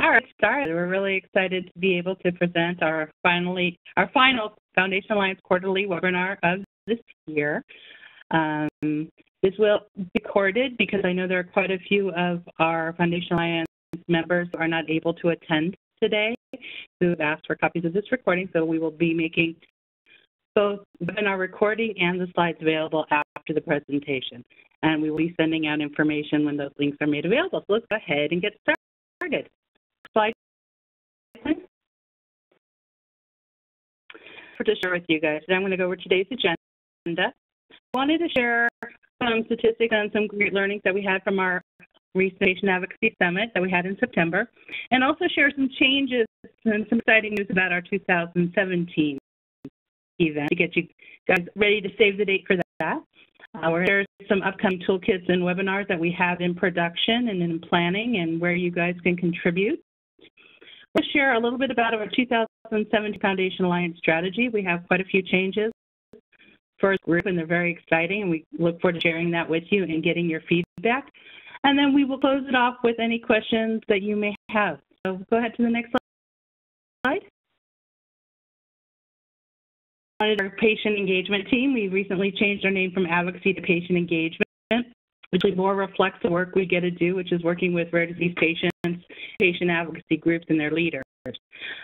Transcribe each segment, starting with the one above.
All right, started. We're really excited to be able to present our finally our final Foundation Alliance quarterly webinar of this year. Um, this will be recorded because I know there are quite a few of our Foundation Alliance members who are not able to attend today who have asked for copies of this recording, so we will be making both webinar recording and the slides available after the presentation. And we will be sending out information when those links are made available. So let's go ahead and get started. To share with you guys, today I'm going to go over today's agenda. Wanted to share some statistics and some great learnings that we had from our recent Patient Advocacy Summit that we had in September, and also share some changes and some exciting news about our 2017 event to get you guys ready to save the date for that. Uh, there's some upcoming toolkits and webinars that we have in production and in planning and where you guys can contribute. We'll share a little bit about our 2017 Foundation Alliance strategy. We have quite a few changes for our group and they're very exciting and we look forward to sharing that with you and getting your feedback. And then we will close it off with any questions that you may have. So go ahead to the next slide. Our patient engagement team, we recently changed our name from advocacy to patient engagement, which more reflects the work we get to do, which is working with rare disease patients, patient advocacy groups, and their leaders.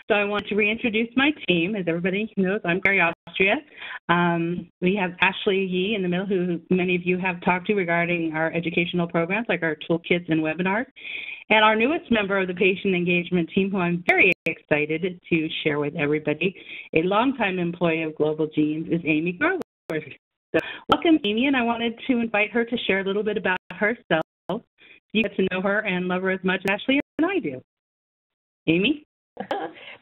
So I want to reintroduce my team. As everybody knows, I'm Carrie Ostrea. Um, we have Ashley Yee in the middle, who many of you have talked to regarding our educational programs like our toolkits and webinars. And our newest member of the patient engagement team, who I'm very excited to share with everybody, a longtime employee of Global Genes, is Amy Garworth. So welcome, Amy, and I wanted to invite her to share a little bit about herself. You get to know her and love her as much as Ashley and I do. Amy?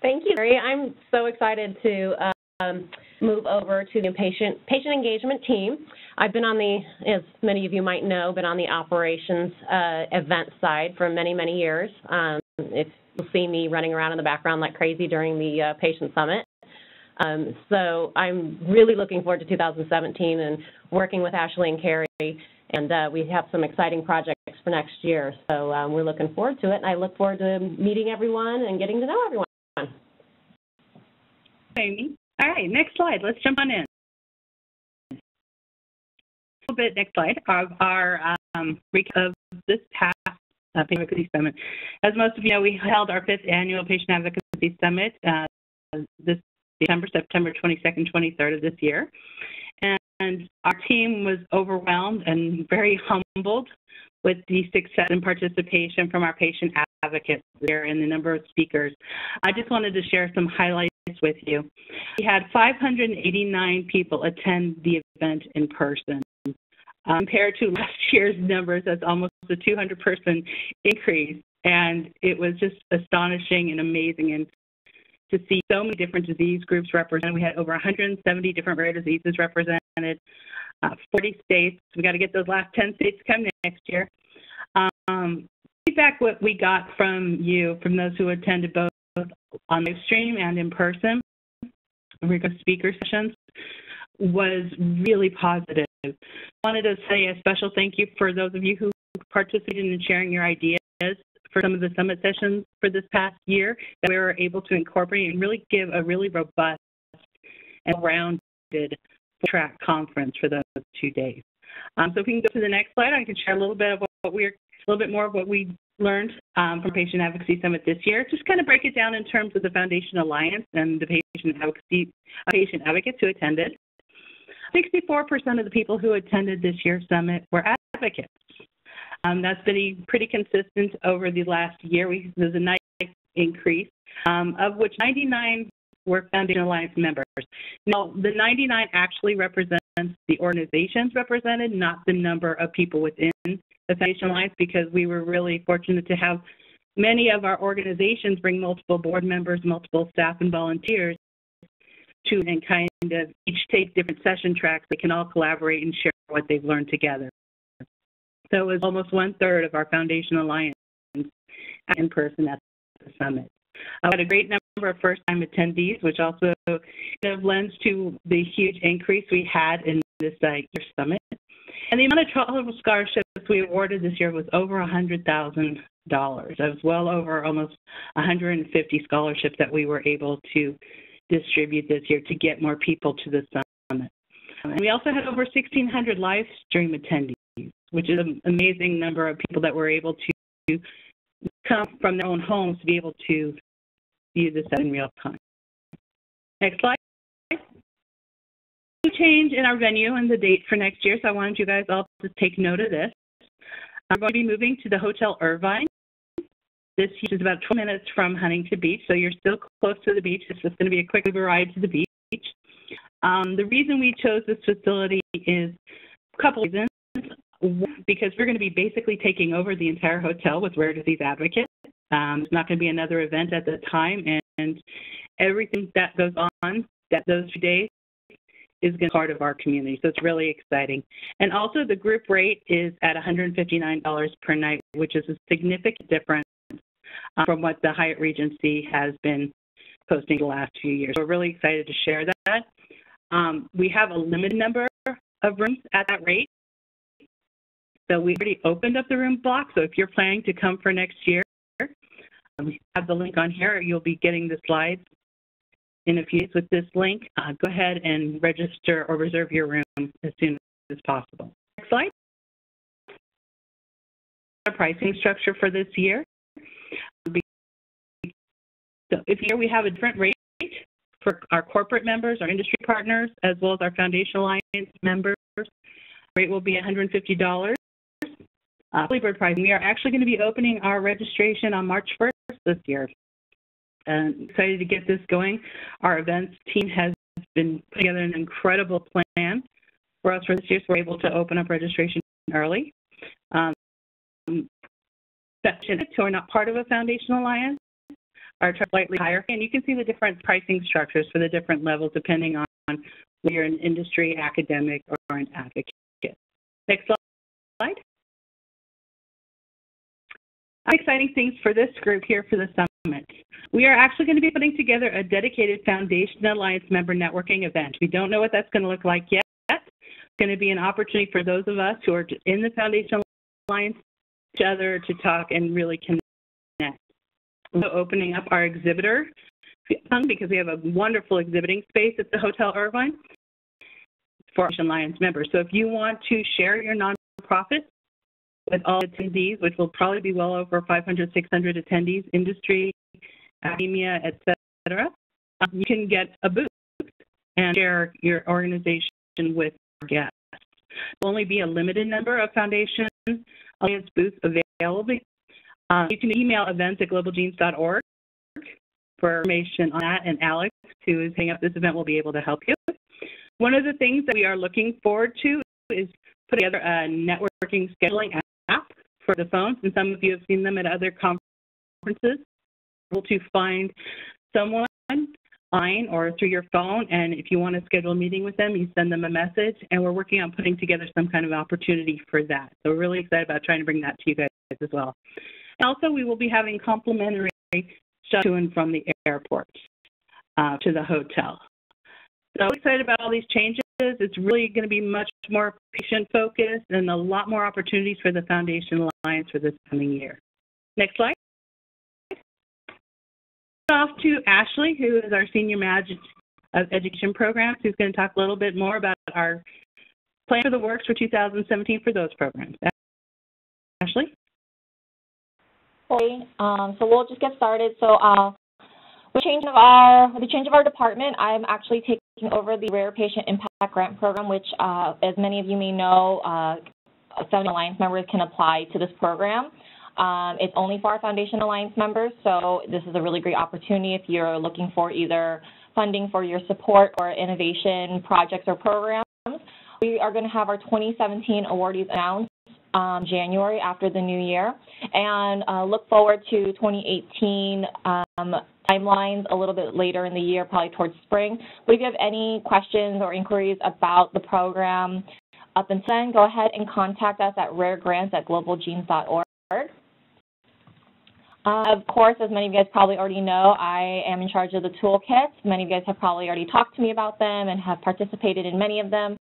Thank you, Mary. I'm so excited to um, move over to the patient patient engagement team. I've been on the, as many of you might know, been on the operations uh, event side for many, many years. Um, if you'll see me running around in the background like crazy during the uh, patient summit. Um, so I'm really looking forward to 2017 and working with Ashley and Carrie, and uh, we have some exciting projects for next year. So um, we're looking forward to it, and I look forward to meeting everyone and getting to know everyone. Amy. All right, next slide. Let's jump on in. A little bit, next slide, of our um, recap of this past uh, Patient Advocacy Summit. As most of you know, we held our fifth annual Patient Advocacy Summit uh, this December, September 22nd, 23rd of this year. And our team was overwhelmed and very humbled with the success and participation from our patient advocates here and the number of speakers. I just wanted to share some highlights with you. We had 589 people attend the event in person. Um, compared to last year's numbers, that's almost a 200 person increase. And it was just astonishing and amazing. And to see so many different disease groups represented, we had over 170 different rare diseases represented, uh, 40 states. We got to get those last 10 states to come next year. Um, feedback what we got from you, from those who attended both on live stream and in person, regular speaker sessions, was really positive. I wanted to say a special thank you for those of you who participated in sharing your ideas for some of the summit sessions for this past year that we were able to incorporate and really give a really robust and rounded track conference for those two days. Um, so if we can go to the next slide, I can share a little bit of what we're a little bit more of what we learned um, from Patient Advocacy Summit this year. Just kind of break it down in terms of the Foundation Alliance and the patient advocacy patient advocates who attended. 64% of the people who attended this year's summit were advocates. Um, that's been pretty consistent over the last year. We, there's a nice increase, um, of which 99 were Foundation Alliance members. Now, the 99 actually represents the organizations represented, not the number of people within the Foundation Alliance, because we were really fortunate to have many of our organizations bring multiple board members, multiple staff, and volunteers to and kind of each take different session tracks. They can all collaborate and share what they've learned together. So it was almost one third of our Foundation Alliance in person at the summit. I had a great number of first time attendees, which also kind of lends to the huge increase we had in this uh, summit. And the amount of travel scholarships we awarded this year was over $100,000. That was well over almost 150 scholarships that we were able to distribute this year to get more people to the summit. And we also had over 1,600 live stream attendees, which is an amazing number of people that were able to come from their own homes to be able to view this in real time. Next slide. Change in our venue and the date for next year, so I wanted you guys all to take note of this. I'm going to be moving to the Hotel Irvine. This is about 12 minutes from Huntington Beach, so you're still close to the beach. It's just going to be a quick ride to the beach. Um, the reason we chose this facility is a couple of reasons. Because we're going to be basically taking over the entire hotel with Rare Disease Advocate. Um, it's not going to be another event at the time, and, and everything that goes on that those two days is going to be part of our community. So it's really exciting. And also the group rate is at $159 per night, which is a significant difference um, from what the Hyatt Regency has been posting the last few years. So we're really excited to share that. Um, we have a limited number of rooms at that rate. So we already opened up the room block. So if you're planning to come for next year, um, we have the link on here. You'll be getting the slides in a few days with this link. Uh, go ahead and register or reserve your room as soon as possible. Next slide. Our pricing structure for this year. So if here we have a different rate for our corporate members, our industry partners, as well as our Foundation Alliance members. Rate will be $150. Uh, bird pricing. We are actually going to be opening our registration on March 1st this year. And excited to get this going. Our events team has been putting together an incredible plan for us for this year, so we're able to open up registration early. Um, who are not part of a Foundation Alliance are slightly higher. And you can see the different pricing structures for the different levels depending on whether you're an industry, academic, or an advocate. Next slide. Exciting things for this group here for the summit. We are actually going to be putting together a dedicated Foundation Alliance member networking event. We don't know what that's going to look like yet. It's going to be an opportunity for those of us who are in the Foundation Alliance each other to talk and really connect also opening up our exhibitor um, because we have a wonderful exhibiting space at the Hotel Irvine for Alliance members. So if you want to share your nonprofit with all attendees, which will probably be well over 500, 600 attendees, industry, academia, etc., um, you can get a booth and share your organization with your guests. There will only be a limited number of Foundation Alliance booths available um, you can email events at globalgenes.org for information on that, and Alex, who is hanging up this event, will be able to help you. One of the things that we are looking forward to is putting together a networking scheduling for the phones, and some of you have seen them at other conferences. Able to find someone online or through your phone, and if you want to schedule a meeting with them, you send them a message, and we're working on putting together some kind of opportunity for that. So we're really excited about trying to bring that to you guys as well. Also, we will be having complimentary to and from the airport uh, to the hotel. So excited about all these changes. It's really going to be much more patient focused and a lot more opportunities for the Foundation Alliance for this coming year. Next slide. Off to Ashley, who is our Senior Manager of Education Programs, who's going to talk a little bit more about our plan for the works for 2017 for those programs. Ashley? Um, so we'll just get started. So uh, with change of our with the change of our department, I'm actually taking over the Rare Patient Impact Grant Program, which, uh, as many of you may know, uh, Foundation Alliance members can apply to this program. Um, it's only for our Foundation Alliance members, so this is a really great opportunity if you're looking for either funding for your support or innovation projects or programs. We are going to have our 2017 awardees announced um, January after the new year, and uh, look forward to 2018 um, timelines a little bit later in the year, probably towards spring. But if you have any questions or inquiries about the program up and then, go ahead and contact us at raregrants at globalgenes.org. Uh, of course, as many of you guys probably already know, I am in charge of the toolkits. Many of you guys have probably already talked to me about them and have participated in many of them.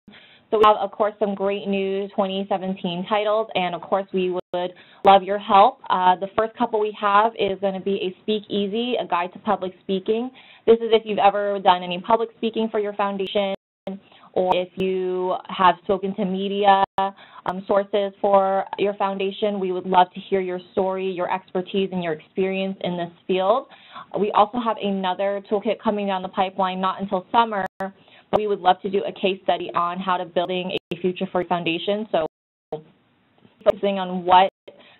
So we have, of course, some great new 2017 titles, and of course, we would love your help. Uh, the first couple we have is going to be a Speak Easy, a guide to public speaking. This is if you've ever done any public speaking for your foundation, or if you have spoken to media um, sources for your foundation, we would love to hear your story, your expertise, and your experience in this field. We also have another toolkit coming down the pipeline, not until summer, we would love to do a case study on how to building a future for foundation. So focusing on what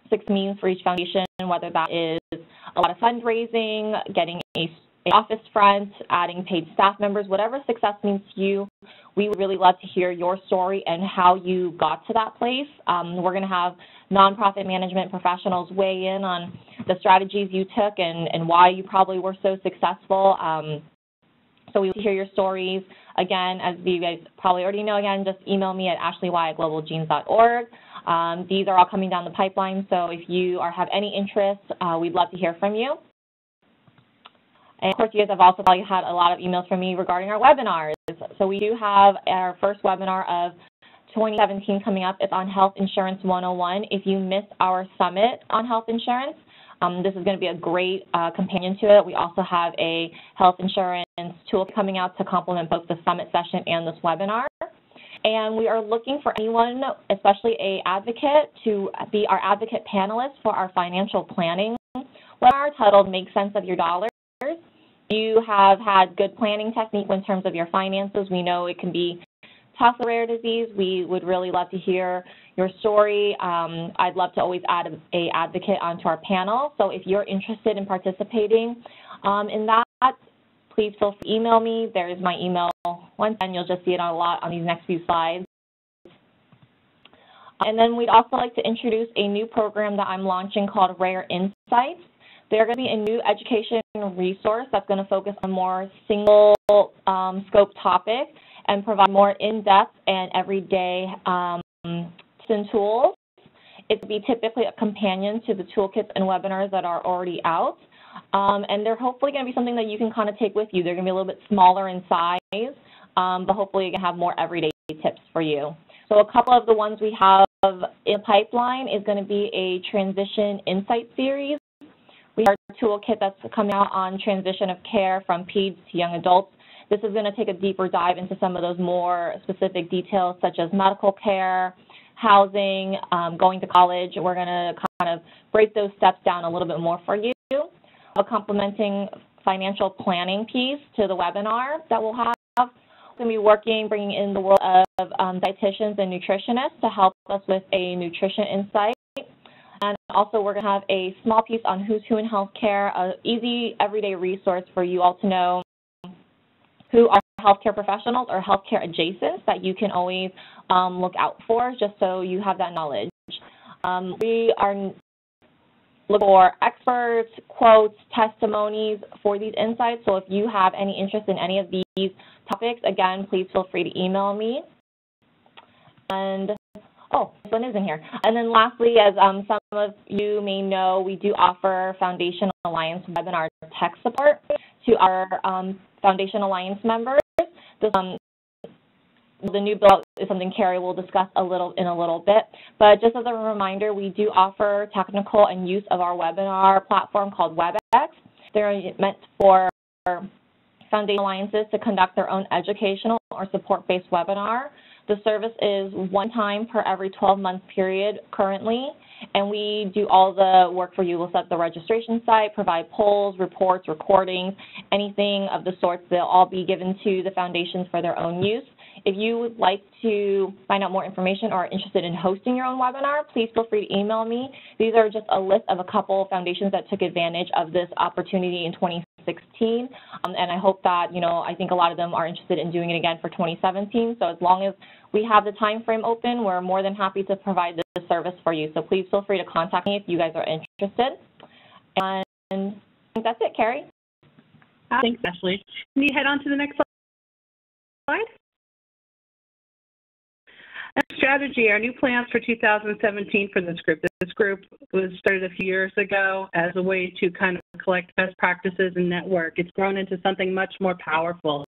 six means for each foundation, whether that is a lot of fundraising, getting a office front, adding paid staff members, whatever success means to you, we would really love to hear your story and how you got to that place. Um, we're going to have nonprofit management professionals weigh in on the strategies you took and, and why you probably were so successful. Um, so we want to hear your stories. Again, as you guys probably already know, again, just email me at ashley.y at globalgenes.org. Um, these are all coming down the pipeline, so if you are, have any interest, uh, we'd love to hear from you. And of course, you guys have also probably had a lot of emails from me regarding our webinars. So we do have our first webinar of 2017 coming up. It's on Health Insurance 101. If you missed our summit on health insurance, um, this is going to be a great uh, companion to it. We also have a health insurance tool coming out to complement both the summit session and this webinar. And we are looking for anyone, especially a advocate, to be our advocate panelist for our financial planning webinar titled Make Sense of Your Dollars you have had good planning technique in terms of your finances. We know it can be with rare disease. We would really love to hear your story. Um, I'd love to always add a, a, advocate onto our panel. So if you're interested in participating um, in that, please feel free to email me. There is my email. Once again, you'll just see it a lot on these next few slides. And then we'd also like to introduce a new program that I'm launching called Rare Insights. They're going to be a new education resource that's going to focus on more single um, scope topic and provide more in-depth and everyday um, tools. It will be typically a companion to the toolkits and webinars that are already out. Um, and they're hopefully going to be something that you can kind of take with you. They're going to be a little bit smaller in size, um, but hopefully you can have more everyday tips for you. So a couple of the ones we have in pipeline is going to be a transition insight series we have a toolkit that's coming out on transition of care from peds to young adults. This is going to take a deeper dive into some of those more specific details, such as medical care, housing, um, going to college. We're going to kind of break those steps down a little bit more for you. A complementing financial planning piece to the webinar that we'll have. We're going to be working, bringing in the world of um, dietitians and nutritionists to help us with a nutrition insight and also we're going to have a small piece on who's who in healthcare, an easy everyday resource for you all to know who are healthcare professionals or healthcare adjacents that you can always um, look out for just so you have that knowledge. Um, we are looking for experts, quotes, testimonies for these insights. So if you have any interest in any of these topics, again, please feel free to email me. And Oh, this one is in here. And then lastly, as um, some of you may know, we do offer Foundation Alliance webinar tech support to our um, Foundation Alliance members. This, um, the new bill is something Carrie will discuss a little in a little bit. But just as a reminder, we do offer technical and use of our webinar platform called WebEx. They're meant for Foundation Alliances to conduct their own educational or support-based webinar the service is one time per every 12-month period currently, and we do all the work for you. We'll set the registration site, provide polls, reports, recordings, anything of the sorts. They'll all be given to the foundations for their own use. If you would like to find out more information or are interested in hosting your own webinar, please feel free to email me. These are just a list of a couple foundations that took advantage of this opportunity in 2016, um, and I hope that, you know, I think a lot of them are interested in doing it again for 2017. So as long as we have the time frame open, we're more than happy to provide this service for you. So please feel free to contact me if you guys are interested. And that's it, Carrie. Thanks, Ashley. Can you head on to the next slide? Strategy, our new plans for 2017 for this group. This group was started a few years ago as a way to kind of collect best practices and network. It's grown into something much more powerful.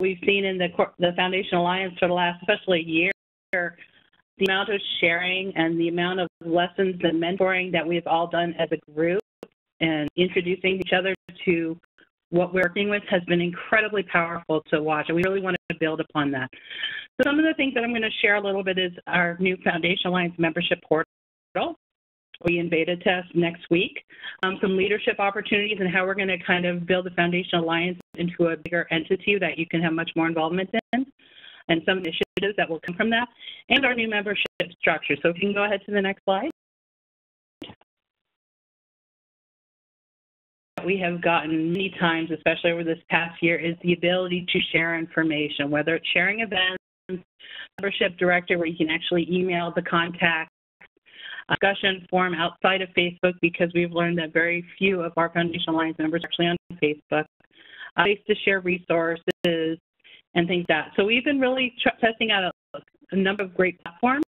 we've seen in the the Foundation Alliance for the last, especially year, the amount of sharing and the amount of lessons and mentoring that we've all done as a group and introducing each other to what we're working with has been incredibly powerful to watch, and we really want to build upon that. So some of the things that I'm going to share a little bit is our new Foundation Alliance membership portal. We in beta test next week. Um, some leadership opportunities and how we're going to kind of build the Foundation Alliance into a bigger entity that you can have much more involvement in, and some initiatives that will come from that, and our new membership structure. So if you can go ahead to the next slide. We have gotten many times, especially over this past year, is the ability to share information, whether it's sharing events, membership director where you can actually email the contact, uh, discussion forum outside of Facebook because we've learned that very few of our Foundation Alliance members are actually on Facebook, uh, a place to share resources and things like that. So we've been really testing out a, a number of great platforms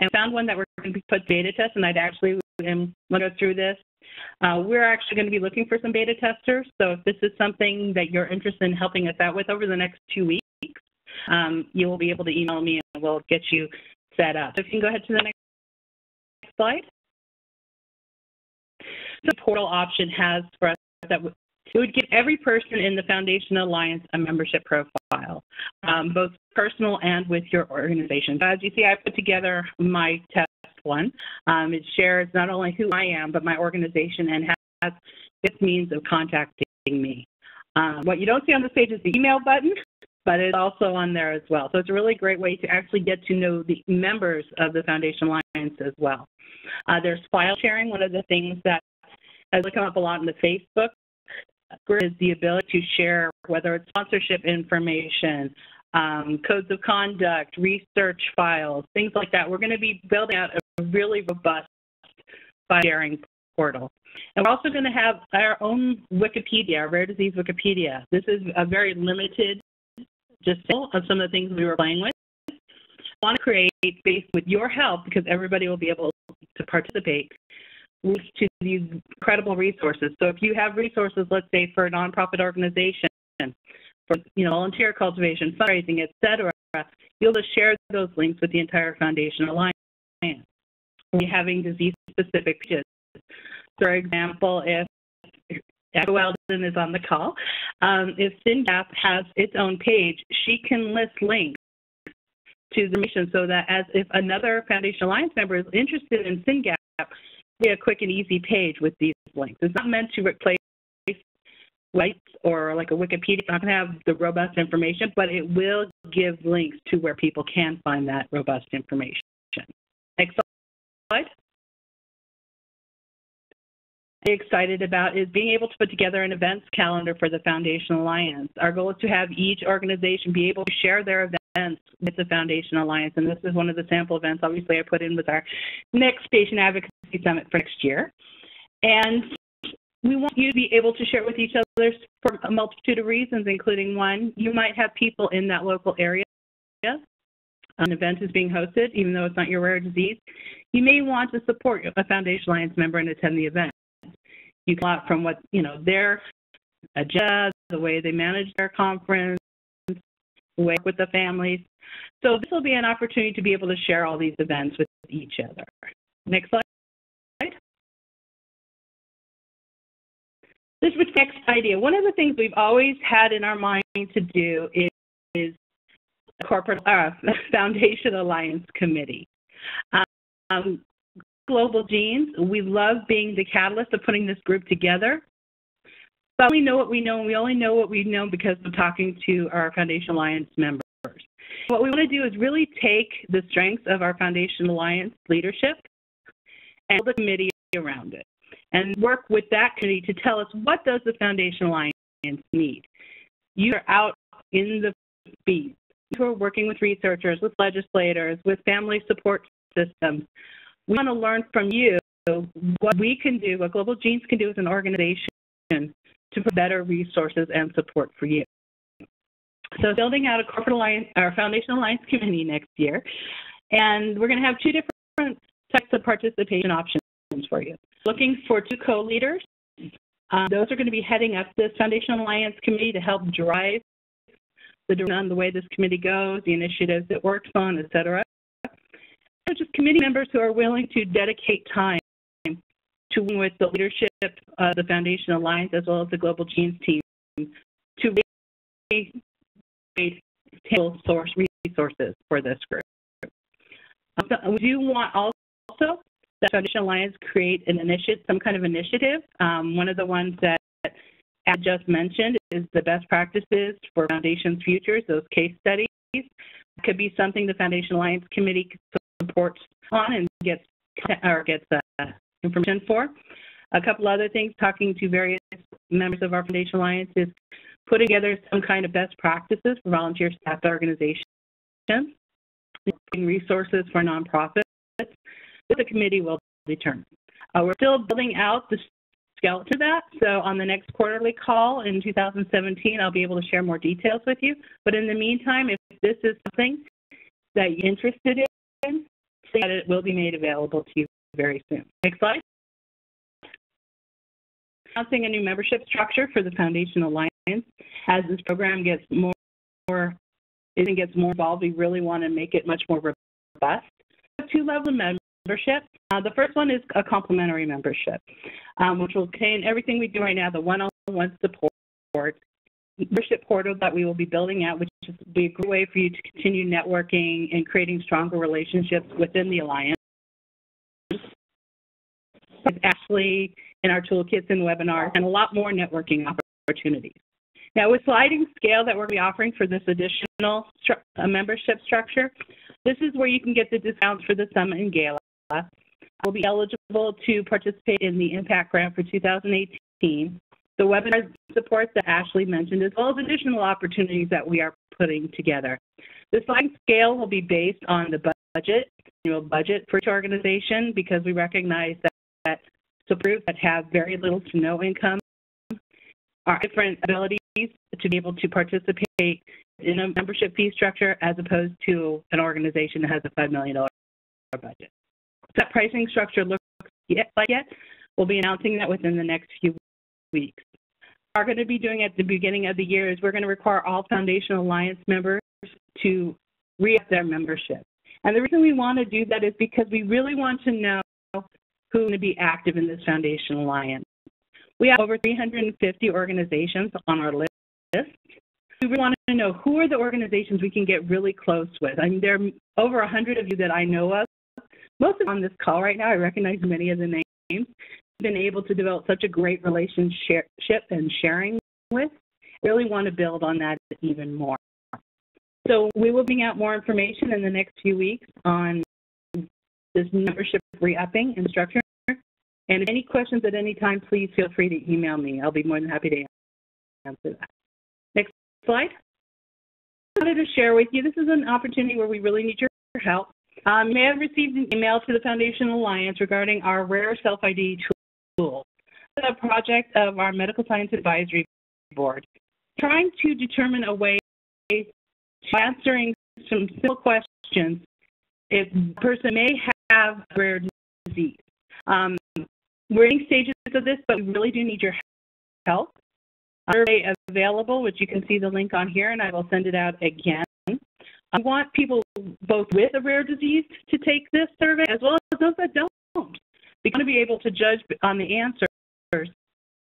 and found one that we're going to put beta test, and I'd actually want to go through this uh, we're actually going to be looking for some beta testers. So if this is something that you're interested in helping us out with over the next two weeks, um, you will be able to email me and we'll get you set up. So if you can go ahead to the next slide. The portal option has for us that it would give every person in the Foundation Alliance a membership profile, um, both personal and with your organization. As you see, I put together my test one. Um, it shares not only who I am, but my organization and has its means of contacting me. Um, what you don't see on this page is the email button, but it's also on there as well. So it's a really great way to actually get to know the members of the Foundation Alliance as well. Uh, there's file sharing. One of the things that has come up a lot in the Facebook group is the ability to share whether it's sponsorship information, um, codes of conduct, research files, things like that. We're going to be building out a really robust sharing portal. And we're also going to have our own Wikipedia, our rare disease Wikipedia. This is a very limited just of some of the things we were playing with. I want to create, based with your help, because everybody will be able to participate, links to these incredible resources. So if you have resources, let's say for a nonprofit organization, for you know volunteer cultivation, fundraising, etc., you'll just share those links with the entire Foundation Alliance having disease-specific pages. For example, if Dr. Weldon is on the call, um, if SYNGAP has its own page, she can list links to the mission so that as if another Foundation Alliance member is interested in SYNGAP, be a quick and easy page with these links. It's not meant to replace sites or like a Wikipedia. It's not going to have the robust information, but it will give links to where people can find that robust information. Next slide. Excited about is being able to put together an events calendar for the Foundation Alliance. Our goal is to have each organization be able to share their events with the Foundation Alliance, and this is one of the sample events. Obviously, I put in with our next Patient Advocacy Summit for next year. And we want you to be able to share with each other for a multitude of reasons, including one, you might have people in that local area. An event is being hosted, even though it's not your rare disease. You may want to support a Foundation Alliance member and attend the event. You can from what, you know, their agenda, the way they manage their conference, work with the families. So this will be an opportunity to be able to share all these events with each other. Next slide. This was next idea. One of the things we've always had in our mind to do is, is corporate uh, foundation alliance committee. Um, Global Genes, we love being the catalyst of putting this group together. But we know what we know, and we only know what we know because of talking to our Foundation Alliance members. What we want to do is really take the strengths of our Foundation Alliance leadership and build a committee around it and work with that committee to tell us what does the Foundation Alliance need. You are out in the field. You are working with researchers, with legislators, with family support systems. We want to learn from you what we can do, what Global Genes can do as an organization to provide better resources and support for you. So building out a corporate alliance, our foundation alliance committee next year, and we're going to have two different types of participation options for you. Looking for two co-leaders. Um, those are going to be heading up this Foundation Alliance Committee to help drive the on the way this committee goes, the initiatives it works on, et cetera. So Just committee members who are willing to dedicate time to work with the leadership of the Foundation Alliance as well as the Global Genes team to raise source resources for this group. So we do want also that Foundation Alliance create an initiative, some kind of initiative. Um, one of the ones that I just mentioned is the best practices for Foundation's futures, those case studies. Could be something the Foundation Alliance Committee supports on and gets or gets uh, information for. A couple other things, talking to various members of our Foundation Alliance is putting together some kind of best practices for volunteer staff organizations, resources for nonprofits. The committee will determine. Uh, we're still building out the skeleton of that, so on the next quarterly call in 2017, I'll be able to share more details with you. But in the meantime, if this is something that you're interested in, that it will be made available to you very soon. Next slide. Announcing a new membership structure for the Foundation Alliance. As this program gets more, more it gets more involved, we really want to make it much more robust. Two levels of membership. Uh, the first one is a complimentary membership, um, which will contain everything we do right now, the one-on-one support, membership portal that we will be building out, which will be a great way for you to continue networking and creating stronger relationships within the Alliance. Ashley in our toolkits and webinars, and a lot more networking opportunities. Now, with sliding scale that we're be offering for this additional stru uh, membership structure, this is where you can get the discounts for the summit and gala. Will be eligible to participate in the impact grant for 2018. The webinar support that Ashley mentioned, as well as additional opportunities that we are putting together. The sliding scale will be based on the budget, annual budget for each organization, because we recognize that, that groups that have very little to no income are different abilities to be able to participate in a membership fee structure as opposed to an organization that has a $5 million budget. That pricing structure looks yet, like yet. We'll be announcing that within the next few weeks. What we're going to be doing at the beginning of the year is we're going to require all Foundation Alliance members to re-up their membership. And the reason we want to do that is because we really want to know who's going to be active in this Foundation Alliance. We have over 350 organizations on our list. We really want to know who are the organizations we can get really close with. I mean, there are over 100 of you that I know of. Most of on this call right now, I recognize many of the names. Been able to develop such a great relationship and sharing with. Really want to build on that even more. So we will bring out more information in the next few weeks on this membership re-upping and structure and if any questions at any time, please feel free to email me. I'll be more than happy to answer that. Next slide. I wanted to share with you, this is an opportunity where we really need your help. Um, may have received an email to the Foundation Alliance regarding our rare self-ID tool, a project of our Medical Science Advisory Board, trying to determine a way to answering some simple questions if a person may have rare disease. Um, we're in stages of this, but we really do need your help. Survey available, which you can see the link on here, and I will send it out again. I want people both with a rare disease to take this survey as well as those that don't. We're going to be able to judge on the answers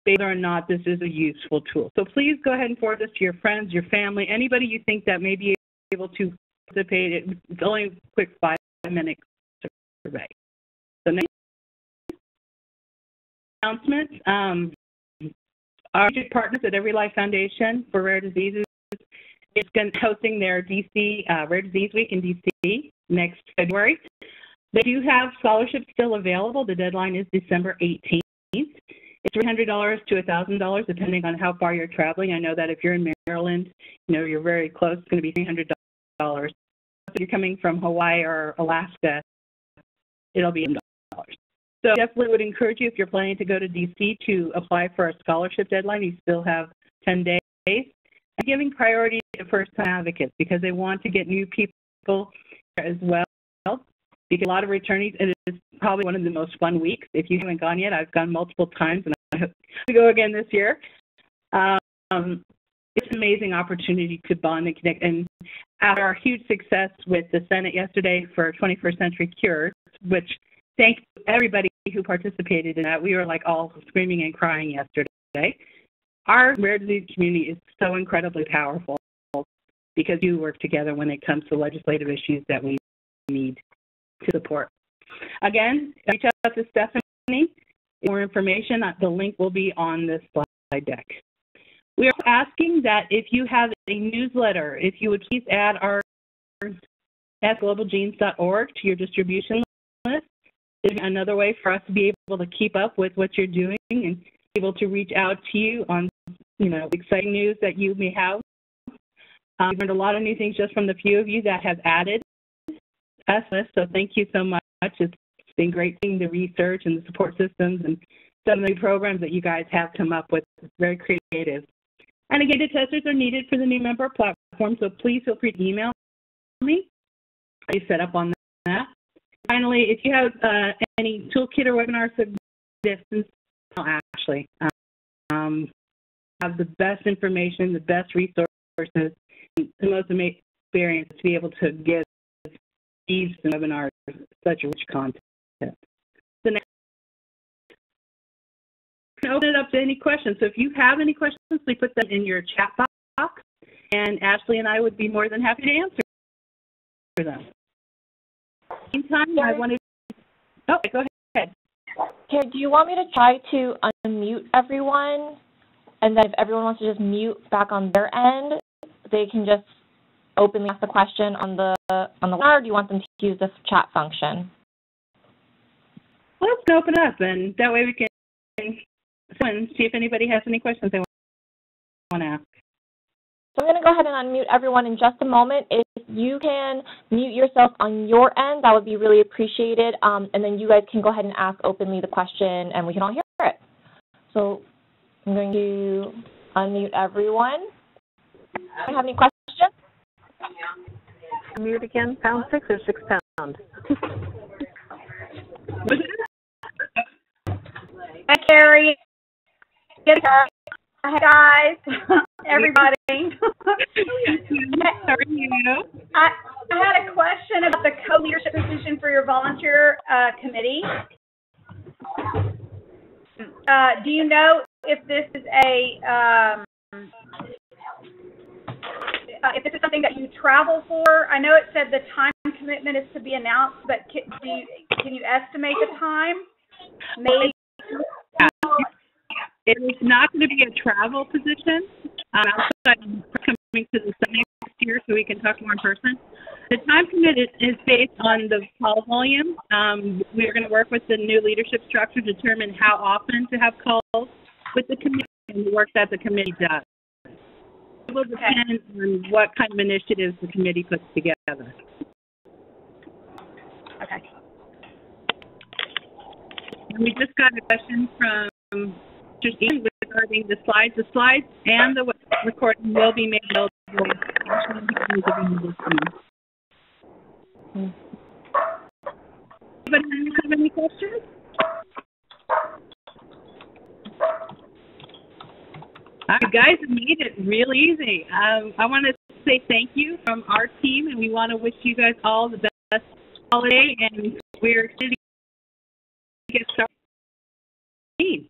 whether or not this is a useful tool. So please go ahead and forward this to your friends, your family, anybody you think that may be able to participate. It's only a quick five-minute survey. So next announcements. Um, our partners at EveryLife Foundation for Rare Diseases is hosting their DC uh, Rare Disease Week in DC next February. They do have scholarships still available. The deadline is December 18th. It's $300 to $1,000 depending on how far you're traveling. I know that if you're in Maryland, you know, you're very close. It's going to be $300. If you're coming from Hawaii or Alaska, it'll be $100. So definitely would encourage you if you're planning to go to DC to apply for a scholarship deadline. You still have 10 days. Giving priority to first-time advocates because they want to get new people as well. Because a lot of returnees, it is probably one of the most fun weeks. If you haven't gone yet, I've gone multiple times, and I hope to go again this year. Um, it's an amazing opportunity to bond and connect. And after our huge success with the Senate yesterday for 21st Century Cures, which thank everybody who participated in that. We were like all screaming and crying yesterday. Our rare disease community is so incredibly powerful because you work together when it comes to legislative issues that we need to support. Again, reach out to Stephanie. More information, uh, the link will be on this slide deck. We are asking that if you have a newsletter, if you would please add our at globalgenes.org to your distribution list. Is another way for us to be able to keep up with what you're doing and be able to reach out to you on, you know, exciting news that you may have. Um, we've learned a lot of new things just from the few of you that have added us. So thank you so much. It's been great seeing the research and the support systems and some of the programs that you guys have come up with. It's very creative. And again, the testers are needed for the new member platform, so please feel free to email me. I set up on that. Finally, if you have uh, any toolkit or webinar suggestions, Ashley. Um, have the best information, the best resources, the most amazing experience to be able to give these webinars such rich content. The next open it up to any questions. So if you have any questions, please put them in your chat box, and Ashley and I would be more than happy to answer them. In Meantime, I wanted. Oh, go ahead. Carrie, do you want me to try to unmute everyone, and then if everyone wants to just mute back on their end, they can just openly ask the question on the on the webinar, or do you want them to use this chat function? Let's open up, and that way we can see if anybody has any questions they want to ask. So I'm going to go ahead and unmute everyone in just a moment. If you can mute yourself on your end, that would be really appreciated. Um, and then you guys can go ahead and ask openly the question and we can all hear it. So I'm going to unmute everyone. Do you have any questions? Mute again, pound six or six pound? Hi, Carrie. Good Hi, guys. Everybody. How are you? I, I had a question about the co-leadership position for your volunteer uh, committee. Uh, do you know if this is a um, uh, if this is something that you travel for? I know it said the time commitment is to be announced, but can, do you, can you estimate the time? Maybe. It is not going to be a travel position. Um, outside coming to the summit next year so we can talk more in person. The time committed is based on the call volume. Um, we're going to work with the new leadership structure to determine how often to have calls with the committee and the work that the committee does. It will depend on what kind of initiatives the committee puts together. Okay. And we just got a question from Mr. Justine regarding the slides. The slides and the recording will be made available. Anybody have any questions? Right, guys, made it real easy. Um, I want to say thank you from our team, and we want to wish you guys all the best holiday, and we're excited to get started.